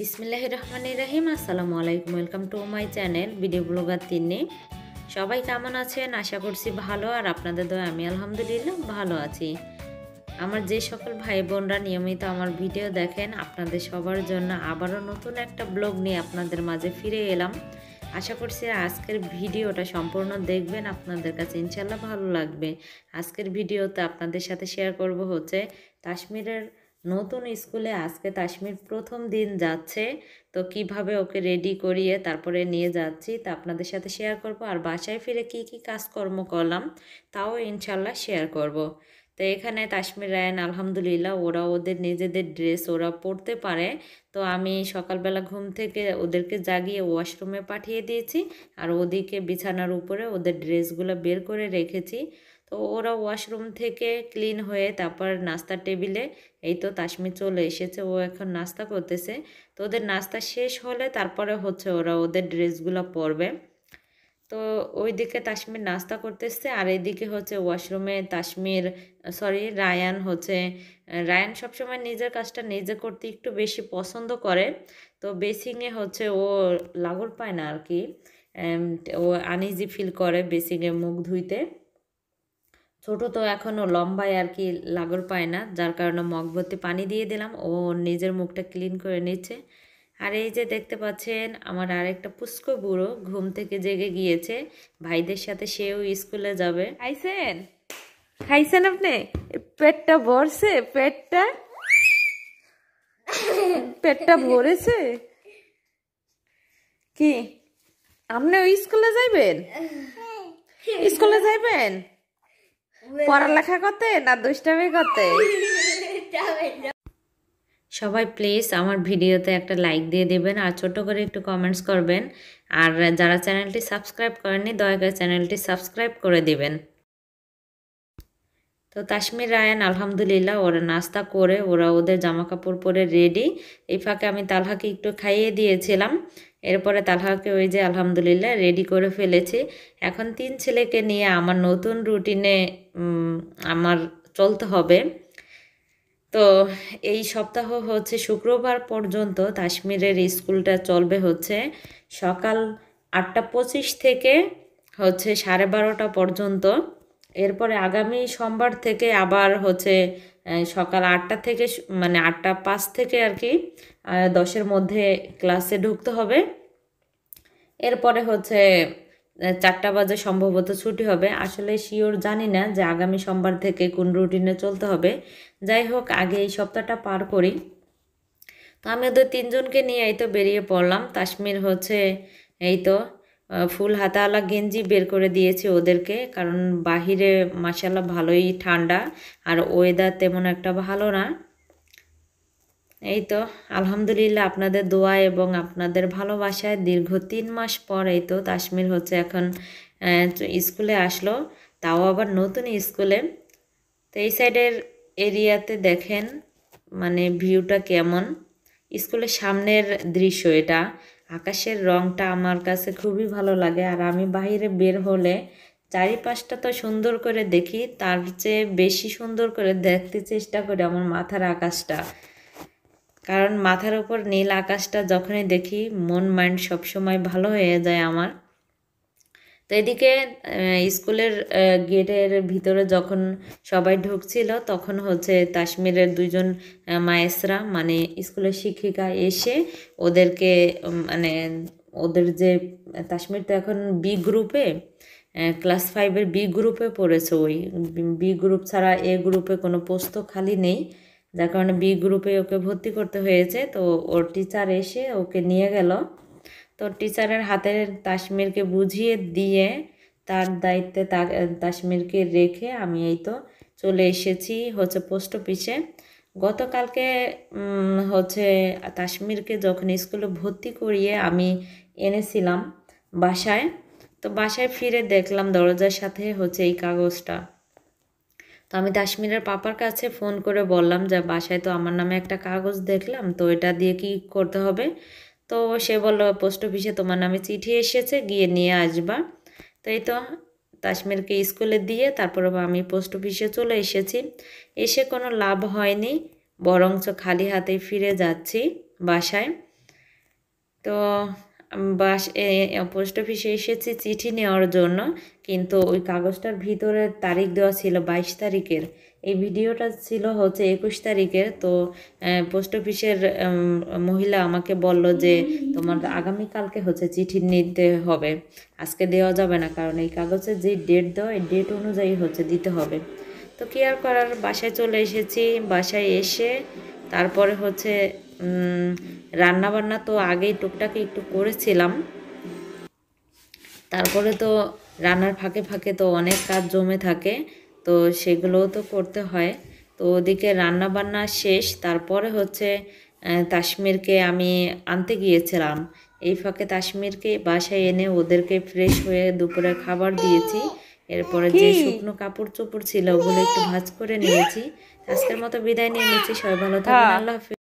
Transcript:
বিসমিল্লাহ রহমান রাহিম। আসসালামু আলাইকুম welcome to my channel video blogger Tinni সবাই কেমন আছেন? আশা করছি ভালো। আর আপনাদের দয়, আমি আলহামদুলিল্লাহ ভালো আছি। আমার যে সকল ভাই বোনরা নিয়মিত আমার ভিডিও দেখেন, আপনাদের সবার জন্য আবারও নতুন একটা ব্লগ নিয়ে আপনাদের মাঝে ফিরে এলাম। আশা করছি আজকের ভিডিওটা সম্পূর্ণ দেখবেন, আপনাদের কাছে ইনশাল্লাহ ভালো লাগবে। আজকের ভিডিওতে আপনাদের সাথে শেয়ার করব হচ্ছে কাশ্মীরের নতুন স্কুলে আজকে তাসমির প্রথম দিন যাচ্ছে, তো কীভাবে ওকে রেডি করিয়ে তারপরে নিয়ে যাচ্ছি তা আপনাদের সাথে শেয়ার করব আর বাসায় ফিরে কি কি কাজকর্ম করলাম, তাও ইনশাল্লাহ শেয়ার করব। তো এখানে তাসমির রায়ন, আলহামদুলিল্লাহ ওরা ওদের নিজেদের ড্রেস ওরা পরতে পারে। তো আমি সকালবেলা ঘুম থেকে ওদেরকে জাগিয়ে ওয়াশরুমে পাঠিয়ে দিয়েছি আর ওদিকে বিছানার উপরে ওদের ড্রেসগুলো বের করে রেখেছি। তো ওরা ওয়াশরুম থেকে ক্লিন হয়ে তারপর নাস্তার টেবিলে এই তো তাসমির চলে এসেছে, ও এখন নাস্তা করতেছে। তো ওদের নাস্তা শেষ হলে তারপরে হচ্ছে ওরা ওদের ড্রেসগুলো পরবে। তো ওইদিকে তাসমির নাস্তা করতেছে, আর এইদিকে হচ্ছে ওয়াশরুমে তাসমির সরি রায়ান হচ্ছে, রায়ান সবসময় নিজের কাজটা নিজে করতে একটু বেশি পছন্দ করে, তো বেসিংয়ে হচ্ছে ও লাগর পায় না আর কি ও আনইজি ফিল করে বেসিংয়ে মুখ ধুইতে। ছোট তো এখনও লম্বায় আর কি লাগর পায় না, যার কারণে মগ ভর্তি পানি দিয়ে দিলাম, ও নিজের মুখটা ক্লিন করে নিচ্ছে। আর এই যে দেখতে পাচ্ছেন আমার আরেকটা পুষ্ক বুড়ো ঘুম থেকে জেগে গিয়েছে। ভাইদের সাথে সেও স্কুলে যাবে। খাইছেন? খাইছেন আপনি? পেটটা ভরছে? পেটটা? পেটটা ভরেছে? কি? আপনি ওই স্কুলে যাইবেন? স্কুলে যাইবেন? পড়ালেখা করতে না দুষ্টামি করতে? সবাই প্লিজ আমার ভিডিওতে একটা লাইক দিয়ে দেবেন আর ছোট করে একটু কমেন্টস করবেন। আর যারা চ্যানেলটি সাবস্ক্রাইব করেননি, দয়া করে চ্যানেলটি সাবস্ক্রাইব করে দিবেন। তো কাশ্মীর রায়ান, আলহামদুলিল্লাহ ওরা নাস্তা করে, ওরা ওদের জামা কাপড় পরে রেডি এই ফাঁকে আমি তালহাকে একটু খাইয়ে দিয়েছিলাম। এরপরে তালহাকে ওই যে আলহামদুলিল্লাহ রেডি করে ফেলেছি। এখন তিন ছেলেকে নিয়ে আমার নতুন রুটিনে আমার চলতে হবে। তো এই সপ্তাহ হচ্ছে শুক্রবার পর্যন্ত কাশ্মীরের স্কুলটা চলবে হচ্ছে সকাল আটটা পঁচিশ থেকে হচ্ছে সাড়ে বারোটা পর্যন্ত। এরপরে আগামী সোমবার থেকে আবার হচ্ছে সকাল আটটা থেকে মানে আটটা পাঁচ থেকে আর কি দশের মধ্যে ক্লাসে ঢুকতে হবে। এরপরে হচ্ছে চারটা বাজে সম্ভবত ছুটি হবে। আসলে শিওর জানি না যে আগামী সোমবার থেকে কোন রুটিনে চলতে হবে। যাই হোক, আগে এই সপ্তাহটা পার করি। তো আমি ওদের তিনজনকে নিয়ে এই তো বেরিয়ে পড়লাম। কাশ্মীর হচ্ছে এই তো ফুল হাতাওয়ালা গেঞ্জি বের করে দিয়েছি ওদেরকে। কারণ বাহিরে মাসাল্লাহ ভালোই ঠান্ডা। আর ওয়েদার তেমন একটা ভালো না। এই তো, আলহামদুলিল্লাহ আপনাদের দোয়া এবং আপনাদের ভালোবাসায় দীর্ঘ তিন মাস পর এই তো কাশ্মীর হচ্ছে এখন স্কুলে আসলো, তাও আবার নতুন স্কুলে। তো এই সাইডের এরিয়াতে দেখেন মানে ভিউটা কেমন। স্কুলের সামনের দৃশ্য এটা, আকাশের রংটা আমার কাছে খুবই ভালো লাগে আর আমি বাইরে বের হলে চারিপাশটা তো সুন্দর করে দেখি, তার চেয়ে বেশি সুন্দর করে দেখতে চেষ্টা করি আমার মাথার আকাশটা। কারণ মাথার উপর নীল আকাশটা যখনই দেখি, মন মাইন্ড সবসময় ভালো হয়ে যায় আমার। তো এদিকে স্কুলের গেটের ভিতরে যখন সবাই ঢুকছিল, তখন হচ্ছে কাশ্মীরের দুইজন মায়েসরা মানে স্কুলের শিক্ষিকা এসে ওদেরকে মানে ওদের যে, কাশ্মীর তো এখন বি গ্রুপে ক্লাস ফাইভের বি গ্রুপে পড়েছে ওই। বি গ্রুপ ছাড়া এ গ্রুপে কোনো পোস্ত খালি নেই। যার কারণে বি গ্রুপে ওকে ভর্তি করতে হয়েছে। তো ওর টিচার এসে ওকে নিয়ে গেল। তো টিচারের হাতে কাশ্মীরকে বুঝিয়ে দিয়ে তার দায়িত্বে কাশ্মীরকে রেখে আমি এই তো চলে এসেছি হচ্ছে পোস্ট অফিসে গতকালকে হচ্ছে কাশ্মীরকে যখন স্কুলে ভর্তি করিয়ে আমি এনেছিলাম বাসায়, তো বাসায় ফিরে দেখলাম দরজার সাথে হচ্ছে এই কাগজটা। তো আমি কাশ্মীরের পাপার কাছে ফোন করে বললাম যে, বাসায় তো আমার নামে একটা কাগজ দেখলাম, তো এটা দিয়ে কি করতে হবে? তো সে বলল, পোস্ট অফিসে তোমার নামে চিঠি এসেছে, গিয়ে নিয়ে আসবা। তো এই তো কাশ্মীরকে স্কুলে দিয়ে তারপর আমি পোস্ট অফিসে চলে এসেছি। এসে কোনো লাভ হয়নি, বরঞ্চ খালি হাতে ফিরে যাচ্ছি বাসায়। তো বাস পোস্ট অফিসে এসেছি চিঠি নেওয়ার জন্য। কিন্তু ওই কাগজটার ভিতরে তারিখ দেওয়া ছিল বাইশ তারিখের। এই ভিডিওটা ছিল হচ্ছে একুশ তারিখের। তো পোস্ট অফিসের মহিলা আমাকে বলল যে, তোমার আগামীকালকে হচ্ছে চিঠি নিতে হবে। আজকে দেওয়া যাবে না। কারণ এই কাগজের যে ডেট দেওয়া, এই ডেট অনুযায়ী হচ্ছে দিতে হবে। তো কি আর করার? বাসায় চলে এসেছি। বাসায় এসে তারপরে হচ্ছে রান্না বান্না তো আগেই টুকটাক একটু করেছিলাম। তারপরে তো রান্নার ফাঁকে ফাঁকে তো অনেক কাজ জমে থাকে তো সেগুলোও তো করতে হয়। তো ওদিকে রান্না বান্না শেষ তারপরে হচ্ছে আহ, তাসমিরকে আমি আনতে গিয়েছিলাম। এই ফাঁকে তাসমিরকে বাসায় এনে ওদেরকে ফ্রেশ হয়ে দুপুরে খাবার দিয়েছি। এরপরে যে শুকনো কাপড় চোপড় ছিল ওগুলো একটু ভাজ করে নিয়েছি। আজকের মতো বিদায় নিয়ে নিচ্ছি সবাই ভালো থাকবেন আল্লাহ হাফিজ।